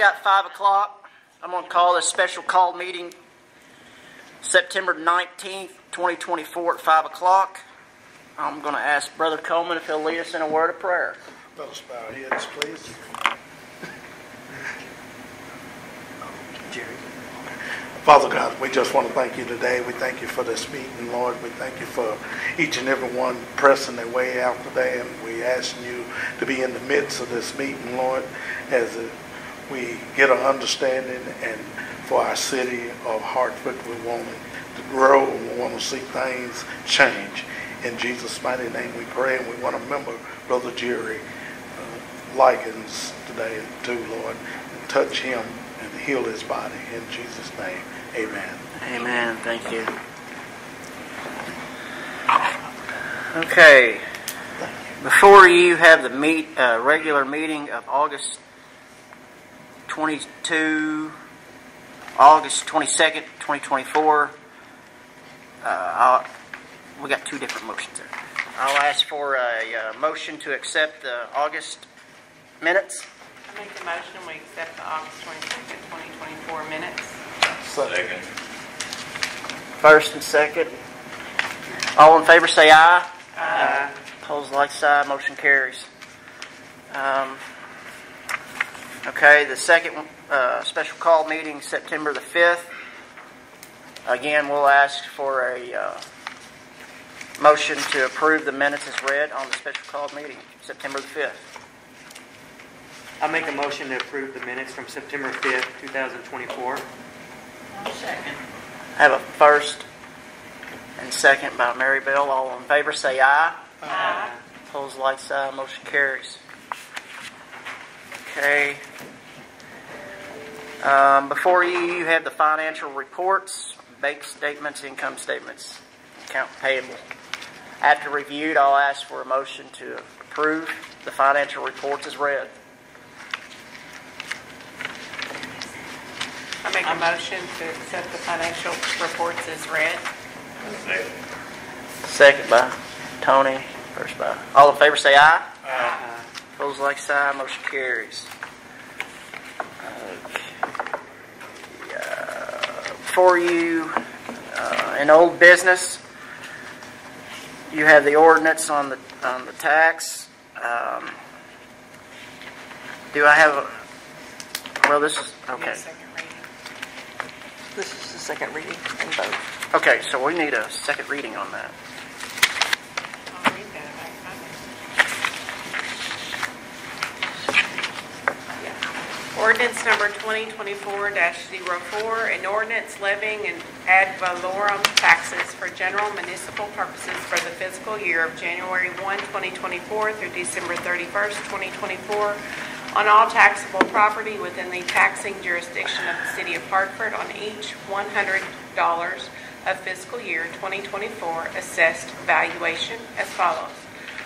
got five o'clock. I'm gonna call this special call meeting September nineteenth, twenty twenty-four at five o'clock. I'm gonna ask Brother Coleman if he'll lead us in a word of prayer. Let us bow our heads, please. Jerry. Father God, we just want to thank you today. We thank you for this meeting, Lord. We thank you for each and every one pressing their way out today. And we ask you to be in the midst of this meeting, Lord, as uh, we get an understanding and for our city of Hartford, we want to grow and we want to see things change. In Jesus' mighty name we pray and we want to remember Brother Jerry uh, Likens today too, Lord. And touch him and heal his body. In Jesus' name, amen. Amen. Thank you. Okay. Before you have the meet, uh, regular meeting of August 22, August 22nd, 2024, uh, I'll, we got two different motions there. I'll ask for a, uh motion to accept the August minutes. I make a motion, we accept the August twenty-second, twenty twenty-four minutes. Second. First and second. All in favor say aye. Aye. Opposed, like sign, motion carries. Um, Okay, the second uh, special call meeting, September the 5th. Again, we'll ask for a uh, motion to approve the minutes as read on the special call meeting, September the 5th. I'll make a motion to approve the minutes from September 5th, 2024. Second. I Have a first and second by Mary Bell. All in favor say aye. Aye. Opposed, like sign, motion carries. Okay. Um, before you, you have the financial reports, bank statements, income statements, account payable. After reviewed, I'll ask for a motion to approve the financial reports as read. I make a motion to accept the financial reports as read. Second by Tony, first by, all in favor say aye. Opposed, like sign, motion carries. Okay. Uh, For you, uh, in old business, you have the ordinance on the, on the tax. Um, Do I have, a well, this is, okay. This is the second reading in both. Okay, so we need a second reading on that. I'll read that. I- I- Ordinance number 2024-04, an ordinance levying an ad valorem taxes for general municipal purposes for the fiscal year of January 1, 2024 through December 31st, 2024, on all taxable property within the taxing jurisdiction of the city of Hartford on each $100 of fiscal year 2024 assessed valuation as follows.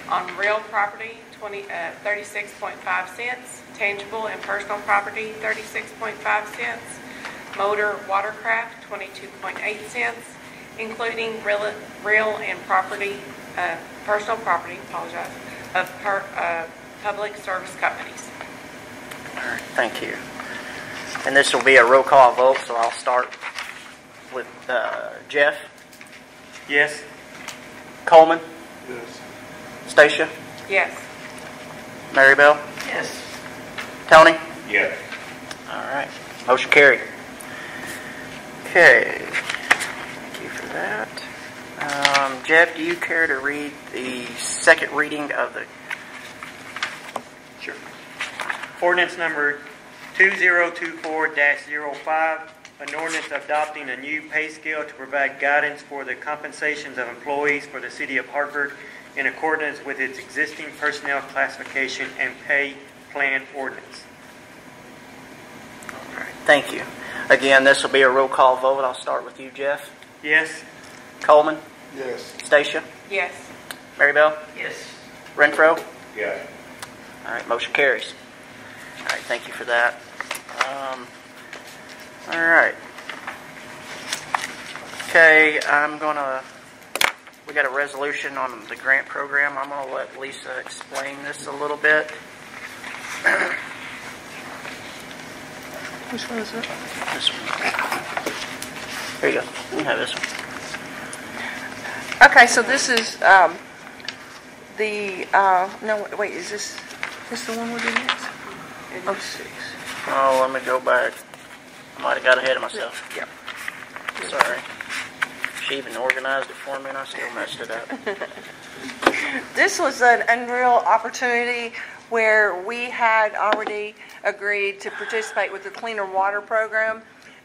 On real property, 20, uh, 36.5 cents. Tangible and personal property, 36.5 cents. Motor watercraft, 22.8 cents, including real, real and property, uh, personal property, apologize, of per, uh, public service companies. All right, thank you. And this will be a roll call vote, so I'll start with uh, Jeff, Yes? Coleman, Yes. Stacia, Yes. Mary Bell, Yes. Tony. Yes. All right, motion carried. Okay, thank you for that. Um, Jeff, do you care to read the second reading of the? Sure. Ordinance number 2024-05, an ordinance adopting a new pay scale to provide guidance for the compensations of employees for the city of Hartford in accordance with its existing personnel classification and pay plan ordinance. All right, thank you. Again, this will be a roll call vote. I'll start with you, Jeff. Yes? Coleman, Yes. Stacia, Yes. Mary Bell, Yes. Renfro. Yes. All right, motion carries. All right, thank you for that. Um, all right. Okay, I'm gonna, we got a resolution on the grant program. I'm gonna let Lisa explain this a little bit. Which one is it? This one. Here you go. You have this one. Okay, so this is, um, the, uh, no, wait, is this, this the one we're doing next? Oh, six. Oh, let me go back. I might have got ahead of myself. Yep. Sorry. She even organized it for me and I still messed it up. This was an unreal opportunity where we had already agreed to participate with the Cleaner Water Program.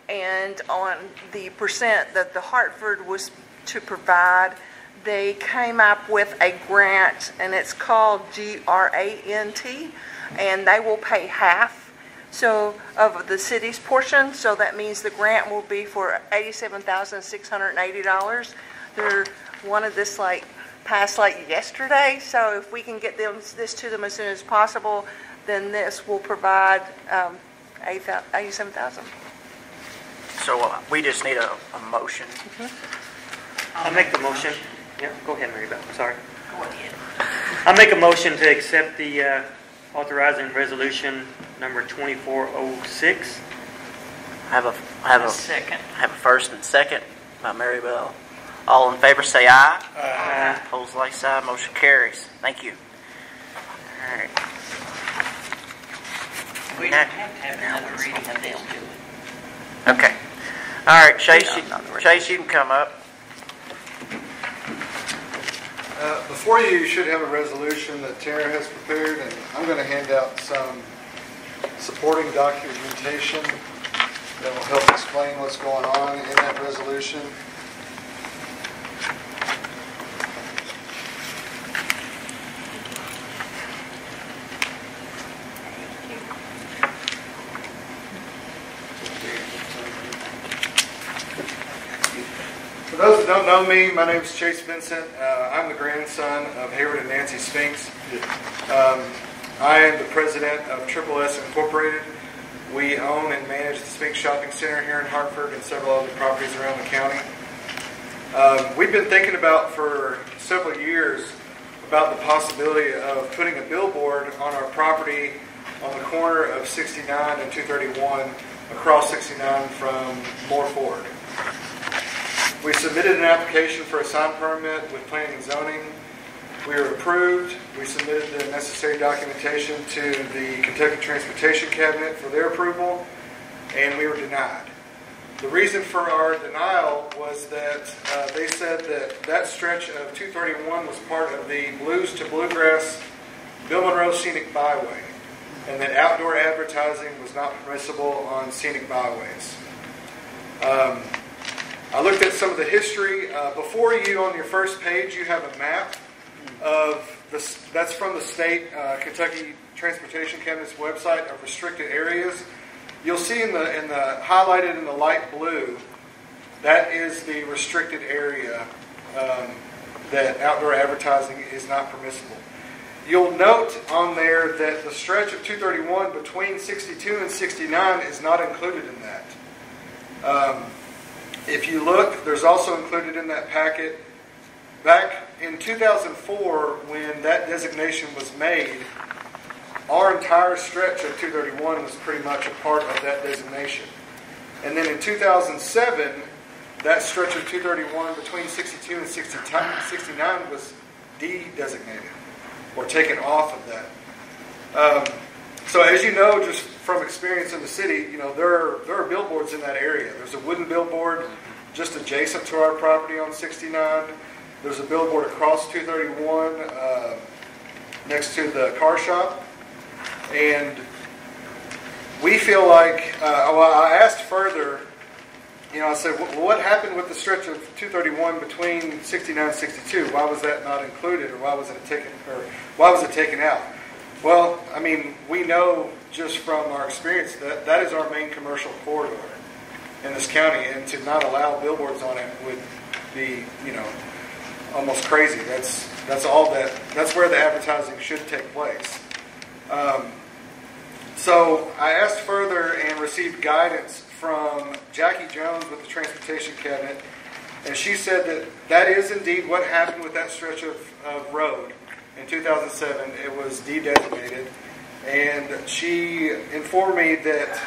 And on the percent that the Hartford was to provide, they came up with a grant and it's called G-R-A-N-T. And they will pay half so of the city's portion, so that means the grant will be for eighty-seven thousand six hundred and eighty dollars. They're wanted this like passed like yesterday, so if we can get them this to them as soon as possible, then this will provide um, eighty-seven thousand. So uh, we just need a, a motion. I'll make the motion. Yeah, go ahead, Mary Beth, sorry. Go ahead. I'll make a motion to accept the uh, authorizing resolution number 2406. I Have a, have a. Second. Have a first and second by Mary Bell. All in favor say aye. Aye. Opposed, like sign. Motion carries. Thank you. All right. We don't have to have another reading of this, do we? Okay. All right, Chase, you, Chase, you can come up. Uh, Before you, you should have a resolution that Tara has prepared, and I'm going to hand out some supporting documentation that will help explain what's going on in that resolution. For those that don't know me, my name is Chase Vincent. Uh, I'm the grandson of Hayward and Nancy Spinks. Um, I am the president of Triple S Incorporated. We own and manage the Spinks Shopping Center here in Hartford and several other properties around the county. Um, we've been thinking about for several years about the possibility of putting a billboard on our property on the corner of 69 and 231 across 69 from Moore Ford. We submitted an application for a sign permit with planning and zoning. We were approved. We submitted the necessary documentation to the Kentucky Transportation Cabinet for their approval, and we were denied. The reason for our denial was that uh, they said that that stretch of 231 was part of the Blues to Bluegrass Bill Monroe Scenic Byway, and that outdoor advertising was not permissible on scenic byways. Um, I looked at some of the history. Uh, before you, on your first page, you have a map of the, that's from the state uh, Kentucky Transportation Cabinet's website of restricted areas. You'll see in the in the highlighted in the light blue, that is the restricted area um, that outdoor advertising is not permissible. You'll note on there that the stretch of 231 between 62 and 69 is not included in that. Um, if you look, there's also included in that packet, back in 2004, when that designation was made, our entire stretch of 231 was pretty much a part of that designation. And then in 2007, that stretch of 231 between 62 and 69 was de-designated or taken off of that. Um, so as you know, just from experience in the city, you know there are, there are billboards in that area. There's a wooden billboard just adjacent to our property on 69. There's a billboard across 231 uh, next to the car shop, and we feel like. Uh, well, I asked further. You know, I said, well, what happened with the stretch of 231 between 69 and 62? Why was that not included, or why was it taken, or why was it taken out? Well, I mean, we know just from our experience that that is our main commercial corridor in this county, and to not allow billboards on it would be, you know, almost crazy. That's that's all that that's where the advertising should take place. Um, so I asked further and received guidance from Jackie Jones with the Transportation Cabinet, and she said that that is indeed what happened with that stretch of, of road in 2007. It was de-designated, and she informed me that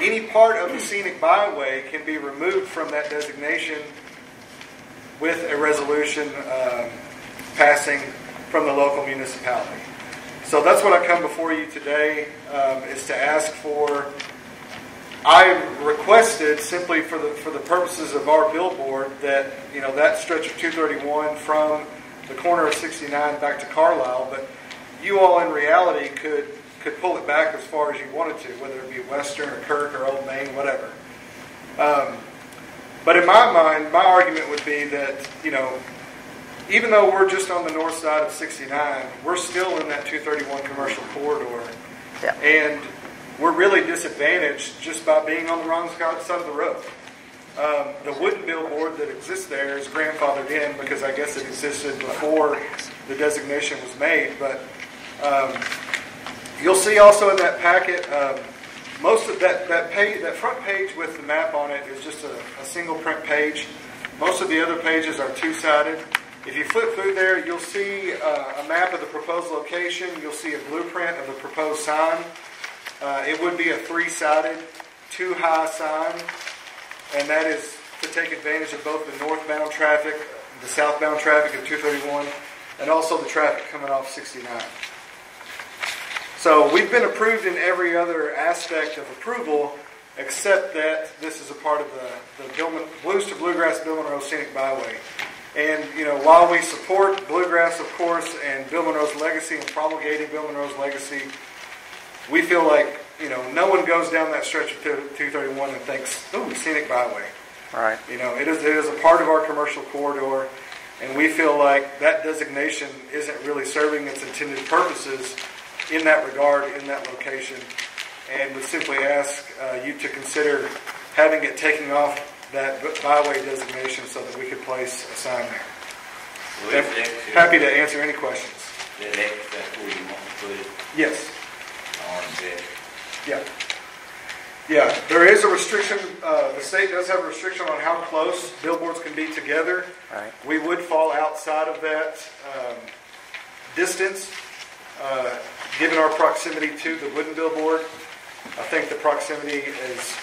any part of the scenic byway can be removed from that designation with a resolution um, passing from the local municipality. So that's what I come before you today, um, is to ask for, I requested simply for the, for the purposes of our billboard that, you know, that stretch of 231 from the corner of 69 back to Carlisle, but you all in reality could, could pull it back as far as you wanted to, whether it be Western or Kirk or Old Main, whatever. Um, but in my mind, my argument would be that, you know, even though we're just on the north side of 69, we're still in that 231 commercial corridor. Yeah. And we're really disadvantaged just by being on the wrong side of the road. Um, the wooden billboard that exists there is grandfathered in because I guess it existed before the designation was made. But um, you'll see also in that packet, um, most of that, that page, that front page with the map on it is just a, a single print page. Most of the other pages are two-sided. If you flip through there, you'll see uh, a map of the proposed location. You'll see a blueprint of the proposed sign. Uh, it would be a three-sided, two-high sign, and that is to take advantage of both the northbound traffic, the southbound traffic of 231, and also the traffic coming off 69. So we've been approved in every other aspect of approval, except that this is a part of the, the Bill, Blues to Bluegrass Bill Monroe Scenic Byway. And, you know, while we support Bluegrass, of course, and Bill Monroe's legacy and promulgating Bill Monroe's legacy, we feel like, you know, no one goes down that stretch of 231 and thinks, ooh, scenic byway. Right. You know, it is, it is a part of our commercial corridor, and we feel like that designation isn't really serving its intended purposes in that regard, in that location, and would simply ask uh, you to consider having it taken off that byway designation so that we could place a sign there. Well, if Happy to answer any questions. That, that, that's where you want to put it, Yes. on that. Yeah. Yeah, there is a restriction, uh, the state does have a restriction on how close billboards can be together. Right. We would fall outside of that um, distance, uh, given our proximity to the wooden billboard. I think the proximity is,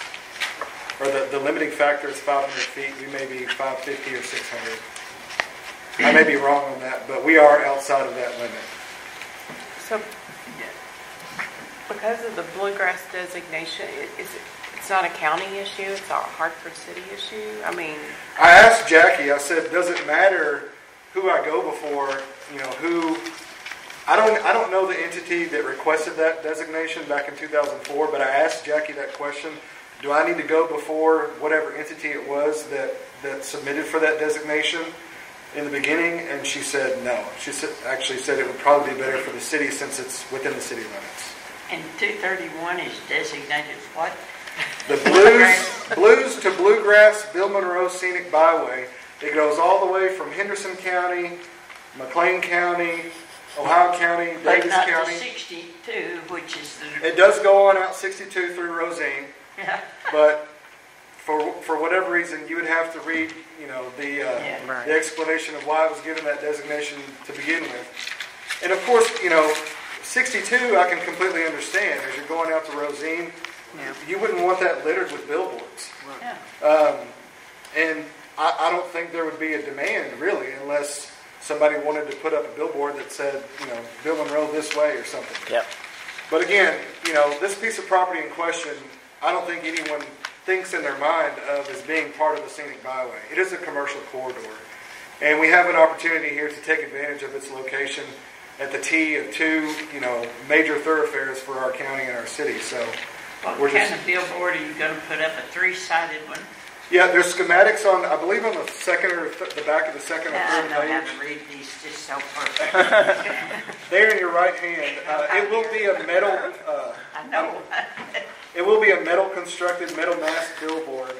or the, the limiting factor is 500 feet. We may be 550 or 600. I may be wrong on that, but we are outside of that limit. So, because of the bluegrass designation, is it, it's not a county issue, it's a Hartford City issue? I mean, I asked Jackie, I said, does it matter who I go before, you know, who, I don't, I don't know the entity that requested that designation back in 2004, but I asked Jackie that question. Do I need to go before whatever entity it was that, that submitted for that designation in the beginning? And she said no. She said, actually said it would probably be better for the city since it's within the city limits. And 231 is designated what? The Blues, Blues to Bluegrass Bill Monroe Scenic Byway. It goes all the way from Henderson County, McLean County, Ohio County, But Daviess not to County. 62, which is the, It does go on out 62 through Rosine, yeah, but for for whatever reason, you would have to read, you know, the uh, Yeah. Right. the explanation of why it was given that designation to begin with. And of course, you know, 62 I can completely understand. As you're going out to Rosine, Yeah. you wouldn't want that littered with billboards. yeah. Um, and I, I don't think there would be a demand really unless somebody wanted to put up a billboard that said, you know, Bill Monroe this way or something. Yep. But again, you know, this piece of property in question, I don't think anyone thinks in their mind of as being part of the scenic byway. It is a commercial corridor. And we have an opportunity here to take advantage of its location at the T of two, you know, major thoroughfares for our county and our city. So, What We're kind just- of billboard are you going to put up? A three-sided one? Yeah, there's schematics on, I believe on the second or th- the back of the second or I third page. to read these just so perfect. There in your right hand, uh, it will be a metal, uh, I know. It will be a metal constructed, metal mast billboard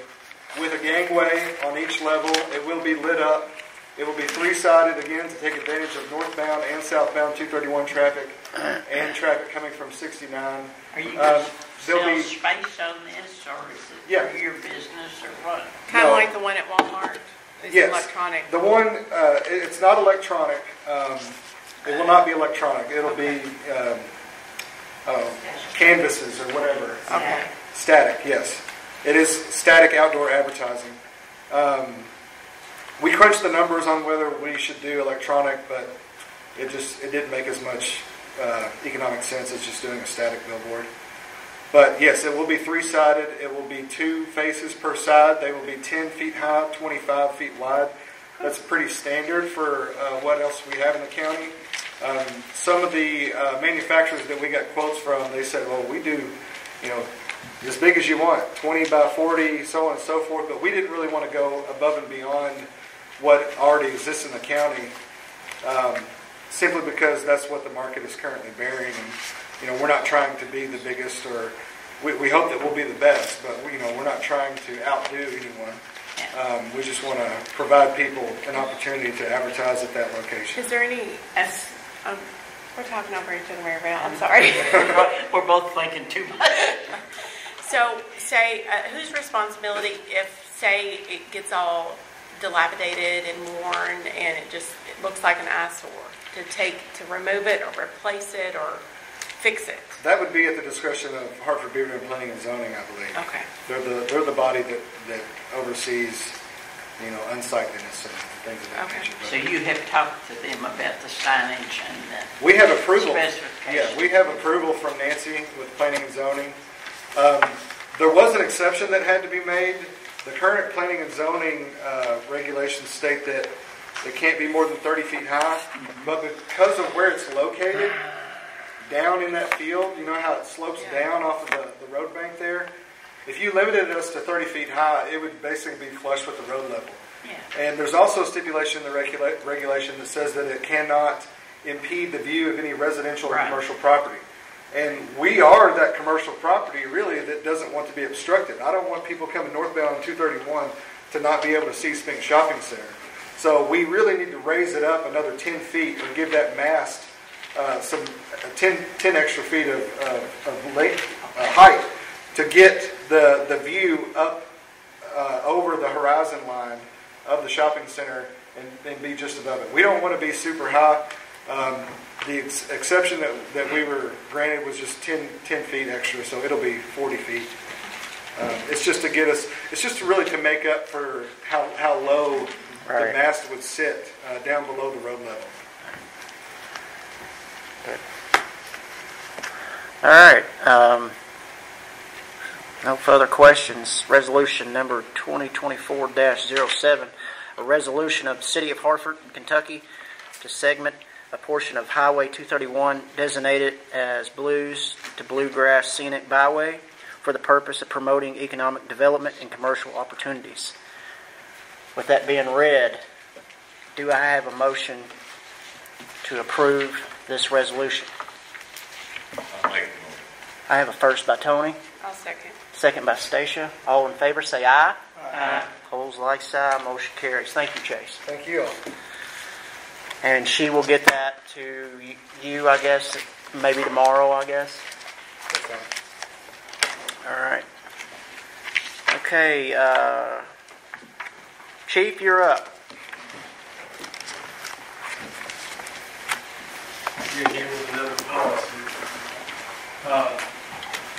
with a gangway on each level. It will be lit up. It will be three-sided again to take advantage of northbound and southbound 231 traffic and traffic coming from 69. Are you to there'll sell be- space on this, or is it Yeah. for your business, or what? kind No. of like the one at Walmart? It's Yes. electronic. The one, uh, it- it's not electronic. Um, it will not be electronic. It'll be um, uh, canvases or whatever. Okay. Static, yes. It is static outdoor advertising. Um, we crunched the numbers on whether we should do electronic, but it just it didn't make as much uh, economic sense as just doing a static billboard. But yes, it will be three-sided. It will be two faces per side. They will be 10 feet high, 25 feet wide. That's pretty standard for uh, what else we have in the county. Um, some of the uh, manufacturers that we got quotes from, they said, well, we do, you know, as big as you want, 20 by 40, so on and so forth. But we didn't really want to go above and beyond what already exists in the county, um, simply because that's what the market is currently bearing. And, you know, we're not trying to be the biggest or we, we hope that we'll be the best, but, you know, we're not trying to outdo anyone. Um, we just want to provide people an opportunity to advertise at that location. Is there any, S, um, we're talking over each other, Mary I'm sorry. We're both thinking too much. So, say, uh, whose responsibility if, say, it gets all dilapidated and worn and it just, it looks like an eyesore, to take, to remove it or replace it or fix it? That would be at the discretion of Hartford Beaver Dam Planning and Zoning, I believe. Okay. They're the, they're the body that, that oversees, you know, unsightliness and things of that Okay. nature. But So you have talked to them about the signage and the We have approval. specifications? Yeah, we have approval from Nancy with planning and zoning. Um, There was an exception that had to be made. The current planning and zoning uh, regulations state that it can't be more than 30 feet high, but because of where it's located, down in that field, you know how it slopes Yeah. down off of the, the road bank there? If you limited us to 30 feet high, it would basically be flush with the road level. Yeah. And there's also a stipulation in the regula- regulation that says that it cannot impede the view of any residential or commercial property. And we are that commercial property, really, that doesn't want to be obstructed. I don't want people coming northbound on 231 to not be able to see Spink Shopping Center. So we really need to raise it up another 10 feet and give that mast uh, some uh, 10, 10 extra feet of, of, of length, uh, height to get the, the view up uh, over the horizon line of the shopping center and, and be just above it. We don't want to be super high. Um, the ex- exception that, that we were granted was just 10, 10 feet extra, so it'll be 40 feet. Um, it's just to get us, it's just really to make up for how, how low the mast would sit uh, down below the road level. All right. Um, no further questions. Resolution number 2024-07, a resolution of the City of Hartford, Kentucky, to segment a portion of Highway 231 designated as Blues to Bluegrass Scenic Byway for the purpose of promoting economic development and commercial opportunities. With that being read, do I have a motion to approve this resolution? I'll make a motion. I have a first by Tony, I'll second. second by Stacia. All in favor, say aye. Aye. Opposed, like sign. Motion carries. Thank you, Chase. Thank you. And she will get that to you, I guess, maybe tomorrow, I guess. That's fine. All right. Okay, uh, Chief, you're up. You're with another policy. Uh,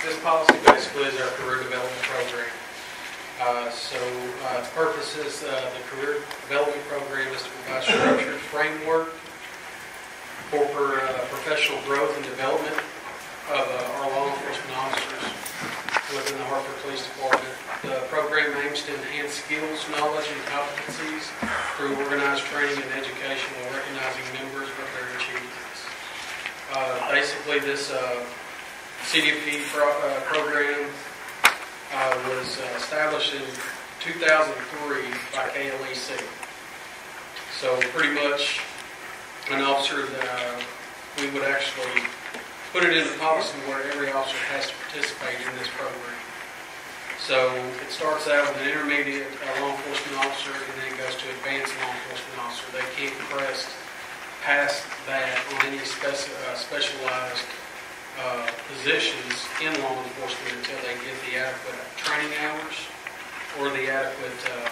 This policy basically is our career development program. Uh, So uh, purposes, uh, the career development program is to provide structured framework for uh, professional growth and development of uh, our law enforcement officers within the Hartford Police Department. The program aims to enhance skills, knowledge, and competencies through organized training and education while recognizing members of. Uh, Basically, this uh, CDP pro- uh, program uh, was uh, established in 2003 by KLEC. So pretty much an officer that we would actually put it in the policy where every officer has to participate in this program. So it starts out with an intermediate law enforcement officer and then goes to advanced law enforcement officer. They can't progress past that on any speci- uh, specialized uh, positions in law enforcement until they get the adequate training hours or the adequate uh,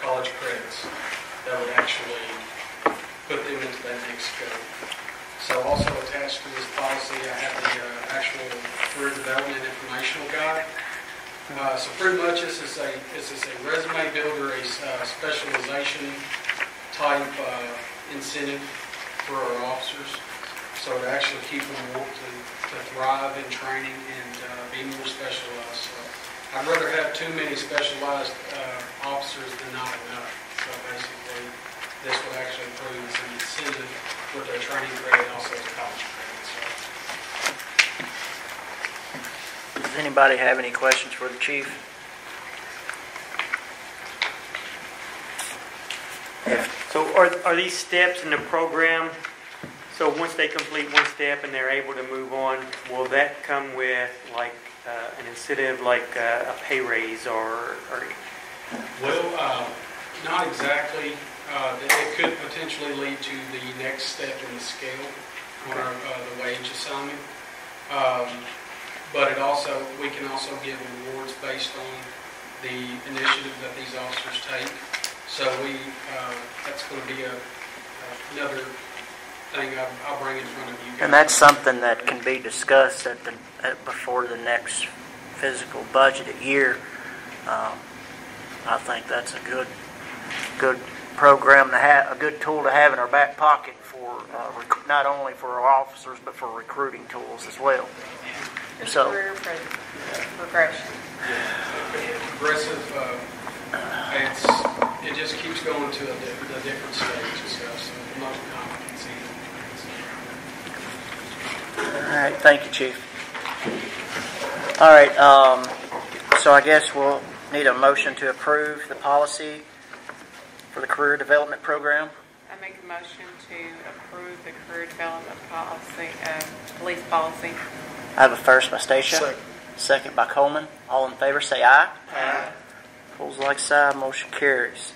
college credits that would actually put them into that next scope. So also attached to this policy, I have the uh, actual career development informational guide. Uh, So pretty much this is a, this is a resume builder, a uh, specialization type uh, incentive for our officers. So to actually keep them want to to thrive in training and uh, be more specialized. So I'd rather have too many specialized uh, officers than not enough. So basically, this would actually improve as an incentive with their training grade and also as college credit. So Does anybody have any questions for the chief? So are, are these steps in the program, so once they complete one step and they're able to move on, will that come with like uh, an incentive, like uh, a pay raise or, or Well, uh, not exactly. Uh, It could potentially lead to the next step in the scale on our, uh, the wage assignment. Um, But it also, we can also give awards based on the initiative that these officers take. So we, uh, that's going to be a, another thing I'll I'll bring in front of you guys. And that's something that can be discussed at the, at, before the next physical budget year. Um, I think that's a good, good program to have, a good tool to have in our back pocket for, uh, rec- not only for our officers, but for recruiting tools as well. Just So- career pro- progression. progressive, uh, it's, it just keeps going to a di- the different stage and stuff, so promote competency. All right, thank you, Chief. All right, um, so I guess we'll need a motion to approve the policy for the career development program. I make a motion to approve the career development policy, uh, police policy. I have a first by Stacia. Second. Second by Coleman. All in favor, say aye. Aye. Like side, motion carries.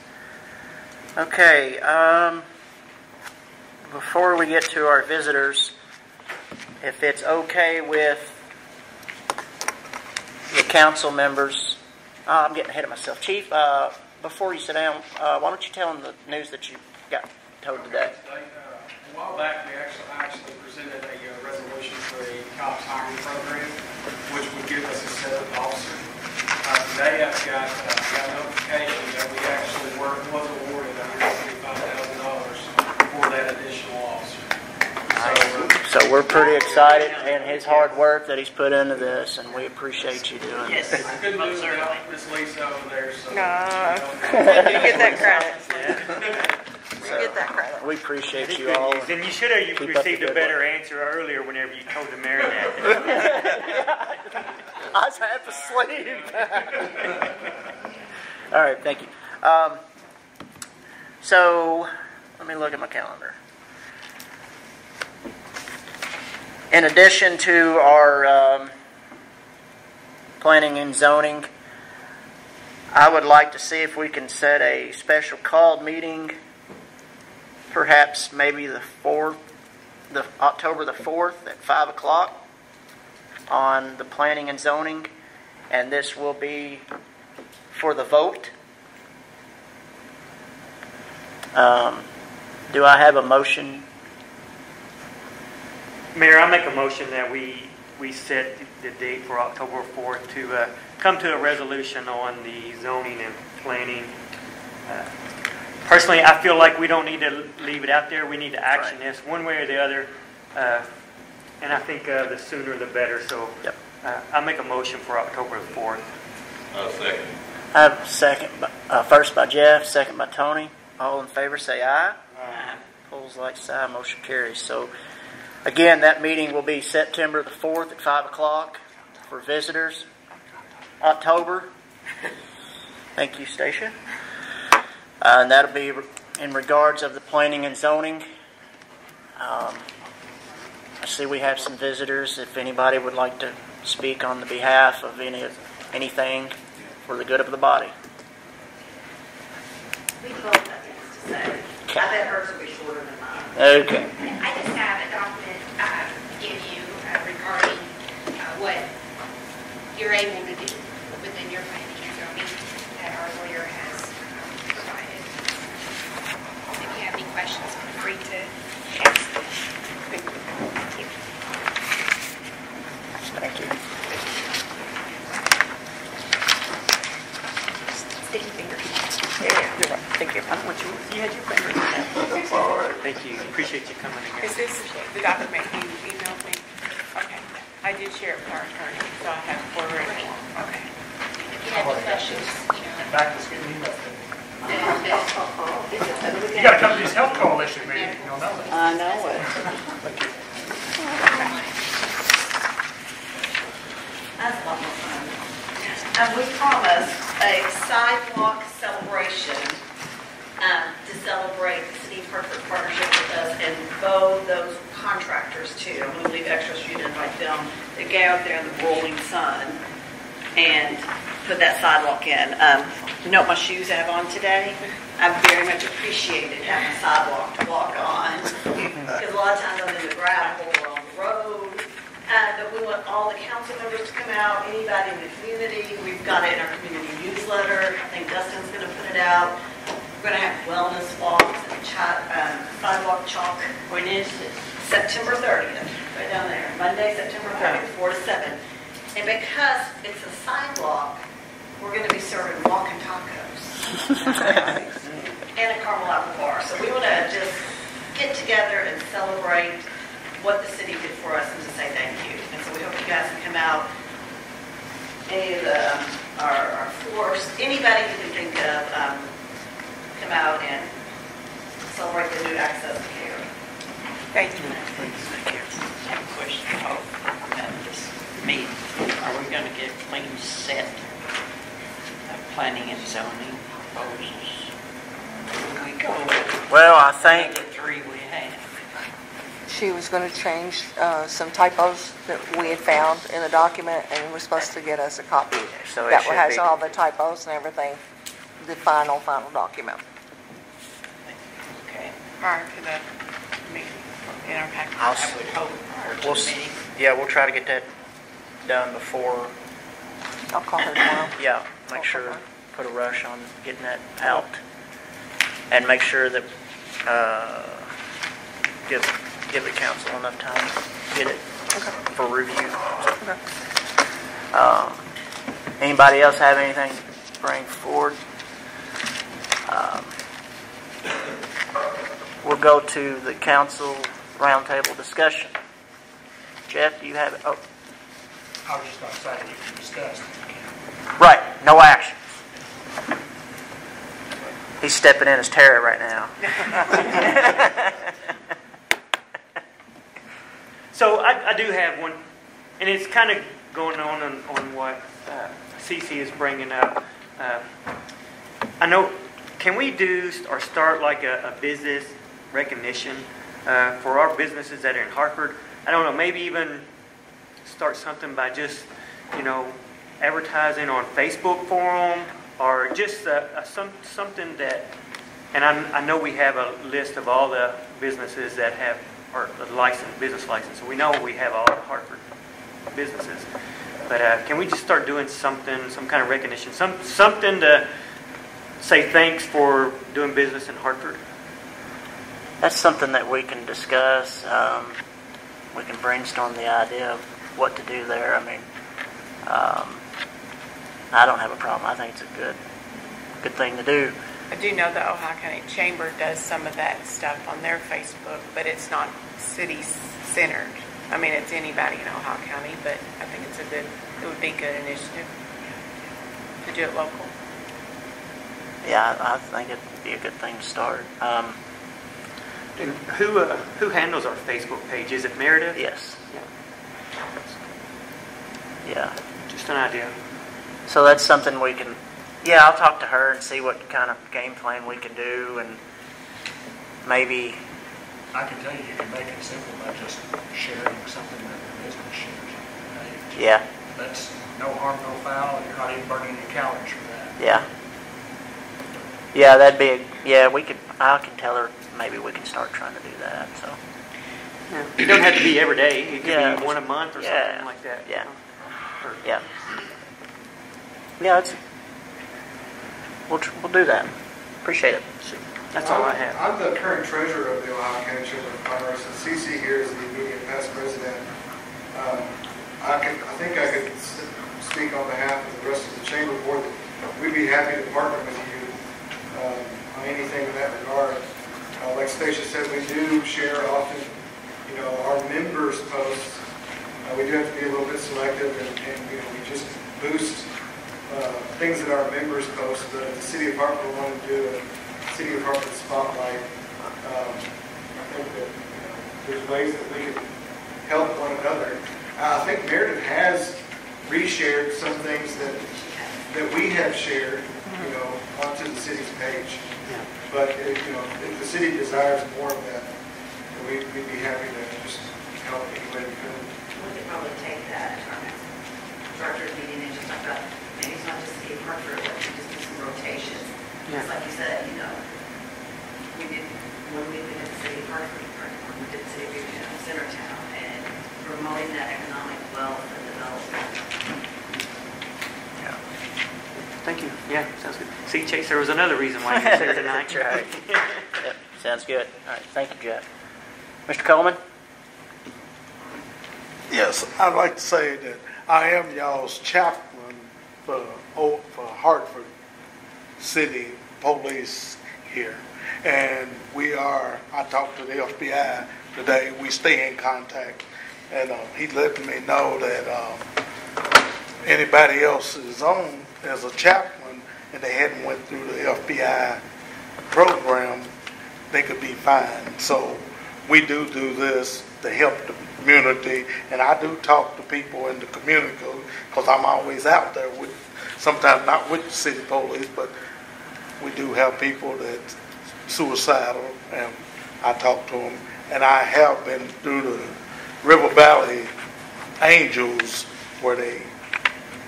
Okay, um, before we get to our visitors, if it's okay with the council members, uh, I'm getting ahead of myself. Chief, uh, before you sit down, uh, why don't you tell them the news that you got told today? Uh, A while back, we actually, actually presented a uh, resolution for a cops hiring program, which would give us a set of officer. Uh, Today, I've got, uh, got notification that we actually were, was awarded $175,000 for that additional officer. So, So we're pretty excited and his hard work that he's put into this, and we appreciate you doing it. Yes, I couldn't do it without. Miss Lisa over there, so. No. You get that credit. You get that credit. We appreciate It's you all. news. And you should have you Keep up the received a good better answer earlier whenever you told the mayor that. I was half asleep. All right, thank you. Um, so, let me look at my calendar. In addition to our um, planning and zoning, I would like to see if we can set a special called meeting, perhaps maybe the 4th, the October the 4th at 5 o'clock on the planning and zoning, and this will be for the vote. Um, do I have a motion? Mayor, I make a motion that we, we set the date for October 4th to uh, come to a resolution on the zoning and planning. Uh, Personally, I feel like we don't need to leave it out there. We need to action this one way or the other. Uh, And I think uh, the sooner the better, so Yep. uh, I make a motion for October the 4th. I'll second. I have second, by- uh, first by Jeff, second by Tony. All in favor, say aye. Aye. Pulls like side, motion carries. So, again, that meeting will be September the 4th at 5 o'clock for visitors. October. Thank you, Stacia. Uh, and that'll be in regards of the planning and zoning. Um, I see we have some visitors. If anybody would like to speak on the behalf of any anything for the good of the body. We both have things to say. Okay. I bet hers will be shorter than mine. Okay. I just have a document uh, to give you uh, regarding uh, what you're able to do within your planning and zoning that our lawyer has um, provided. If you have any questions, feel free to ask. Thank you. Thank you. Sticky fingers. Yeah, you're right. Thank you. I don't want you, you had your fingers in that. Thank you. Appreciate you coming again. Is this the document you emailed me? Okay. I did share it with our attorney, so I have for record. Okay. If you have any questions, you know, Back to getting emails. that- that- You gotta come to these health coalition meetings, you'll know that. I know it. That's a lot more fun. And we promised a sidewalk celebration um, to celebrate the city of Hartford partnership with us and bow those contractors too. I'm going to leave extras for you to invite them to go out there in the rolling sun and put that sidewalk in. Um, What my shoes I have on today? I very much appreciated having a sidewalk to walk on because a lot of times I'm in the gravel or on the road. Uh, But we want all the council members to come out, anybody in the community. We've got it in our community newsletter. I think Dustin's going to put it out. We're going to have wellness walks and um, sidewalk chalk. When is it? September 30th, right down there, Monday, September 30th, 4 to 7. And because it's a sidewalk, we're going to be serving walking tacos and a caramel apple bar. So we want to just get together and celebrate what the city did for us and to say thank you. And so we hope you guys can come out, any of the, um, our, our force, anybody you can think of, um, come out and celebrate the new access to care. Thank you. I have a question about uh, this meeting. Are we going to get a clean set of planning and zoning proposals? Will we go with Well, I the think, three we have? She was going to change uh, some typos that we had found in the document and was supposed to get us a copy. So it That should has be- all the typos and everything, the final, final document. Okay. Prior to the meeting, in our package. I'll, I s- would hope prior to we'll, the s- meeting. yeah, we'll try to get that done before, I'll call her tomorrow. yeah, make sure, put a rush on getting that out. And make sure that, uh, give, give the council enough time to get it for review. Okay. Um, Anybody else have anything to bring forward? Um, We'll go to the council roundtable discussion. Jeff, do you have it? Oh, I was just gonna say, you can discuss. Right, no action. He's stepping in as Terry right now. So I, I do have one, and it's kind of going on on, on what uh, Cece is bringing up. Uh, I know, can we do or start like a, a business recognition uh, for our businesses that are in Hartford? I don't know, maybe even start something by just, you know, advertising on Facebook for them, or just uh, uh, some, something that, and I, I know we have a list of all the businesses that have, or license, business license, so we know we have all the Hartford businesses. But uh, can we just start doing something, some kind of recognition, some, something to say thanks for doing business in Hartford? That's something that we can discuss. Um, we can brainstorm the idea of what to do there. I mean, um, I don't have a problem. I think it's a good, good thing to do. I do know the Ohio County Chamber does some of that stuff on their Facebook, but it's not city-centered. I mean, it's anybody in Ohio County, but I think it's a good, it would be a good initiative to do it local. Yeah, I, I think it'd be a good thing to start. Um, And who, uh, who handles our Facebook page? Is it Meredith? yes. Yeah. Just an idea. So that's something we can. Yeah, I'll talk to her and see what kind of game plan we can do, and maybe I can tell you, you can make it simple by just sharing something that the business shares on your page. yeah, That's no harm, no foul, and you're not even burning any calories for that. yeah, yeah. That'd be. A, yeah, we could. I can tell her maybe we can start trying to do that. So It don't have to be every day. It could Yeah. be one a month or Yeah. something like that. Yeah. Or- yeah, yeah, that's, we'll, tr- we'll do that. Appreciate it. That's all I have. I'm the current treasurer of the Ohio County Chamber of Commerce, and CC here is the immediate past president. Um, I can, I think I could speak on behalf of the rest of the chamber board that we'd be happy to partner with you um, on anything in that regard. Uh, like Stacia said, we do share often, you know, our members' posts. Uh, we do have to be a little bit selective, and, and you know, we just boost uh, things that our members post. The, the City of Hartford wanted to do a City of Hartford spotlight. Um, I think that you know, there's ways that we can help one another. Uh, I think Meredith has reshared some things that that we have shared, you know, onto the city's page. But if, you know, if the city desires more of that, we'd, we'd be happy to just help any way we could. We could probably take that to our director's meeting and just talk about, maybe it's not just City of Hartford, but just do some rotations. Just like you said, you know, we did, when we did the City of Hartford, or when we did the City of you know, Centertown, and promoting that economic wealth and development. Thank you. Yeah, sounds good. See, Chase, there was another reason why you're here tonight. That's right. Yep, Sounds good. All right, thank you, Jeff. Mr. Coleman? Yes, I'd like to say that I am y'all's chaplain for, oh, for Hartford City Police here. And we are, I talked to the FBI today, we stay in contact. And uh, he let me know that um, anybody else is on as a chaplain and they hadn't went through the FBI program, they could be fined. So we do do this to help the community, and I do talk to people in the community because I'm always out there with, sometimes not with the city police, but we do have people that suicidal, and I talk to them. And I have been through the River Valley Angels where they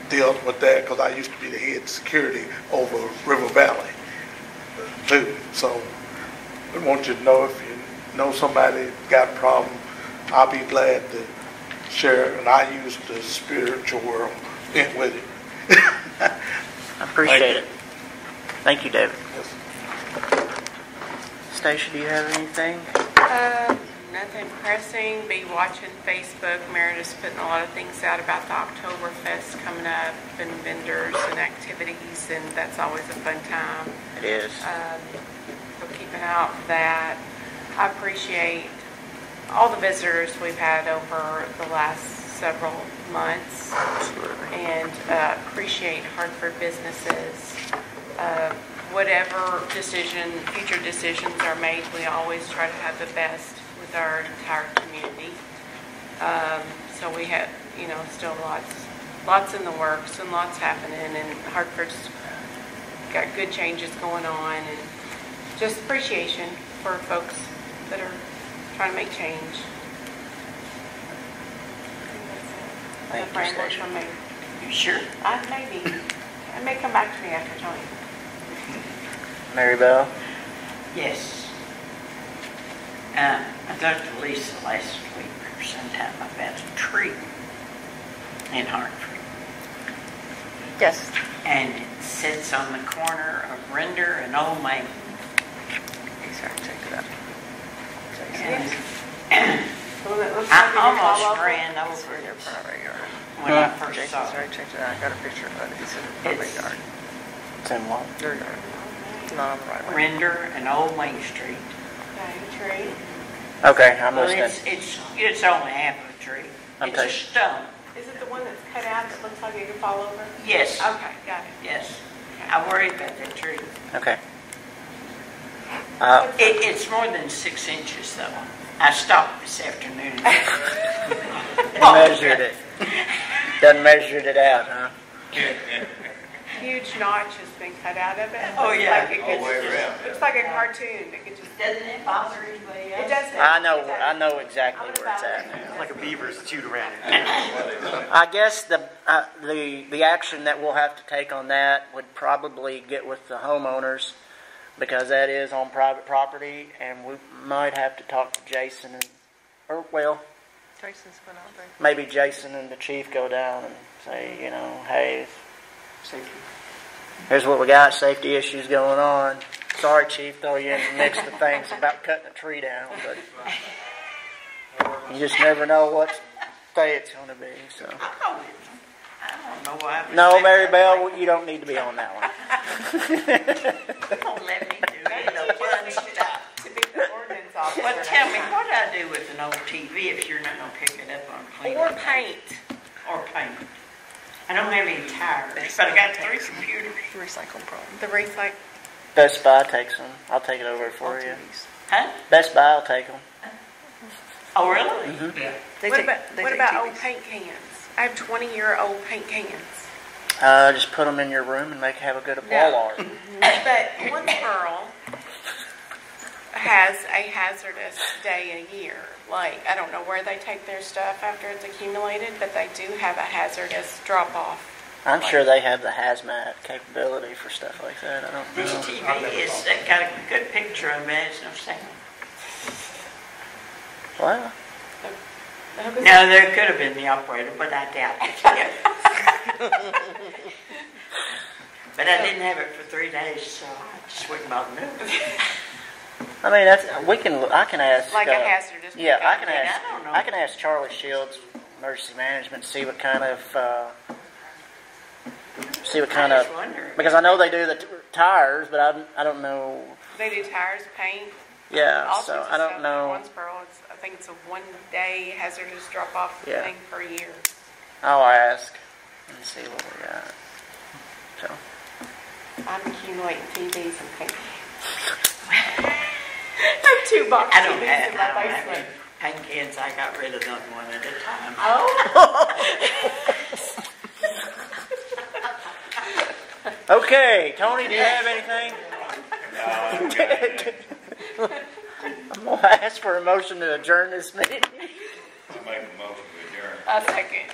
dealt with that because I used to be the head security over River Valley too. So I want you to know if you know somebody got a problem, I'll be glad to share. It. And I use the spiritual world in with it. I appreciate it. Thank you, David. Yes. Stacia, do you have anything? Uh, Nothing pressing, be watching Facebook. Meredith's putting a lot of things out about the Oktoberfest coming up and vendors and activities, and that's always a fun time. It is. Um, So keep an eye out for that. I appreciate all the visitors we've had over the last several months and uh, appreciate Hartford businesses. Uh, Whatever decision, future decisions are made, we always try to have the best with our entire community. Um, So we have, you know, still lots, lots in the works and lots happening, and Hartford's got good changes going on, and just appreciation for folks that are trying to make change. Thank you, Enough rambling Stacia. from me. You sure? I maybe, it may come back to me after Tony. Mary Bell? Yes. Uh, I talked to Lisa last week or sometime about a tree in Hartford. Yes. And it sits on the corner of Render and Old Main. Sorry, check it out. And The one that looks like I it is all almost over. ran over Your it front yard. when I Huh? first Jason's saw already it. checked it out. I got a picture of it. It's in the front It's- yard. It's in what? Your yard. Not on the right way. Render and Old Main Street. Okay, tree. Okay, I'm Well, listening. it's, it's, it's only half of a tree. It's a Okay. stone. Is it the one that's cut out that looks like it could fall over? Yes, Okay, got it. yes. I worried about that tree. Okay. Uh, It, it's more than six inches though. I stopped this afternoon. you measured it. Done measured it out, huh? Huge notch has been cut out of it. Oh, Looks yeah. like it All the way around. Looks like a cartoon. It could just, Doesn't it bother anybody else? it does. I know, I know exactly where it's at now. Like a beaver's chewed around it. I guess the, uh, the, the action that we'll have to take on that would probably get with the homeowners because that is on private property and we might have to talk to Jason and, or well, Jason's been out there. maybe Jason and the chief go down and say, you know, hey, Safety. here's what we got, safety issues going on. Sorry, chief, throw you in the mix of things about cutting a tree down, but you just never know what day it's gonna be, so. I know it. No, Mary Bell, you don't need to be on that one. Don't let me do it. Well, tell me, what do I do with an old TV if you're not gonna pick it up on clean? Or paint. Or paint. I don't have any tires, but I got three computers. Recycle problem. The recycle. Best Buy takes them. I'll take it over for you. Huh? Best Buy will take them. Oh, really? Mhm. They What take- about, they what take about old paint cans? I have 20-year-old paint cans. Uh, just put them in your room and make have a good No. wall art. But Owensboro has a hazardous day a year. Like, I don't know where they take their stuff after it's accumulated, but they do have a hazardous drop-off. I'm sure they have the hazmat capability for stuff like that. I don't This know. TV is, it got a good picture of it, it's no sound. Well, No, there could have been the operator, but I doubt it. But I didn't have it for three days, so I just wouldn't bother moving. I mean, that's we can. I can ask. Like a uh, hazardous Yeah, I can ask. I don't know. I can ask Charlie Shields, emergency management, see what kind of. Uh, see what kind I of. just wonder. Because I know they do the t- tires, but I, I don't know. They do tires, paint, Yeah, all so sorts of I don't in know. Owensboro. It's, I think it's a one-day hazardous drop-off Yeah. thing per year. I'll ask and see what we got. So I'm accumulating TVs and paint. I have two box I don't have, in I my don't have basement. any paint cans, I got rid of them one at a time. Oh, okay, Tony, do you have anything? I'm gonna ask for a motion to adjourn this meeting. I'll make a motion to adjourn. A second.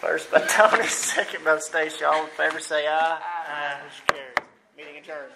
First by Tony, second by Stacy. All in favor, say aye. Aye. Motion carries. Meeting adjourned.